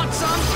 Want some?